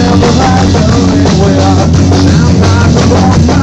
Sometimes along my